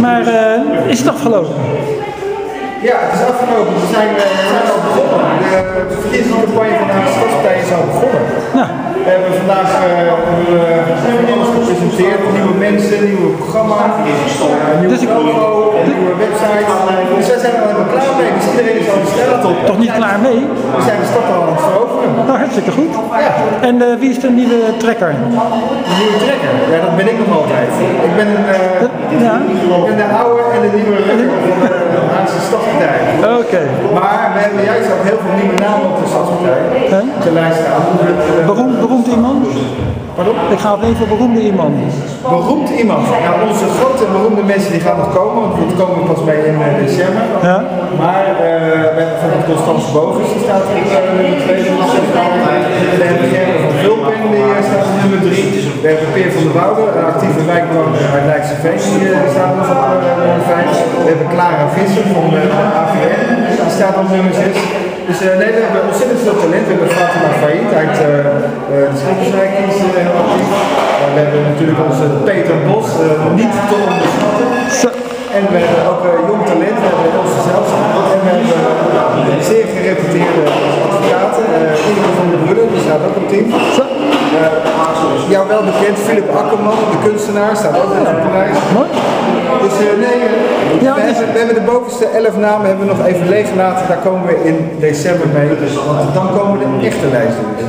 Maar eh, is het afgelopen? Ja, het is afgelopen. We zijn, eh, we zijn al begonnen. De, de verkiezingscampagne van de Stadspartij is al begonnen. Ja. We hebben vandaag alles gepresenteerd. Nieuwe mensen, nieuwe programma, eh, nieuwe Dus logo, een nieuwe website. Dus wij zijn er al helemaal klaar mee. Dus iedereen is al besteld. Toch niet klaar mee? We zijn de stad al aan het veroveren. Nou, hartstikke goed. Ja, En eh, wie is de nieuwe trekker? de nieuwe trekker. Ja, dat ben ik nog altijd. Ik ben, eh, Ja. ik ben de oude en de nieuwe van de Haagse Stadspartij. Oké. Maar we hebben juist ook heel veel nieuwe namen op de Stadspartij. Op de lijst staan. Eh, Beroemd, beroemd iemand? Pardon? Ik ga op voor beroemde iemand. Beroemd iemand. Nou, onze grote beroemde mensen die gaan nog komen, want we komen pas mee in eh, december. Ja. Maar eh, we hebben bijvoorbeeld Constance Bogus, die staat eh, nummer 2 van de Stadspartij. We hebben Gerben van Vulpen, die eh, staat op nummer 3. We hebben Peer van der Woude, een actieve wijkbewoner uit Leidse Veen, die eh, staat nog op eh, nummer 5. We hebben Clara Visser van eh, de AVN, die staat op nummer 6. Dus eh, nee, we hebben ontzettend veel talent. We hebben Fatima Faillit uit eh, eh, de Schipperswijk, die is heel actief. Eh, we hebben natuurlijk onze Peter Bos, eh, niet te onderschatten. En we hebben ook eh, jong talent, we hebben onze zelfs. En we hebben zeer gereputeerde advocaten. Uh, van der Brudden, die staat ook op team. Wel bekend, Philip Akkerman, de kunstenaar, staat ook op de lijst. Mooi. Dus eh, nee, eh, Ja, we, het is- hebben, we hebben de bovenste 11 namen hebben we nog even leeg gelaten. Daar komen we in december mee. Want dan komen de echte lijsten. dus.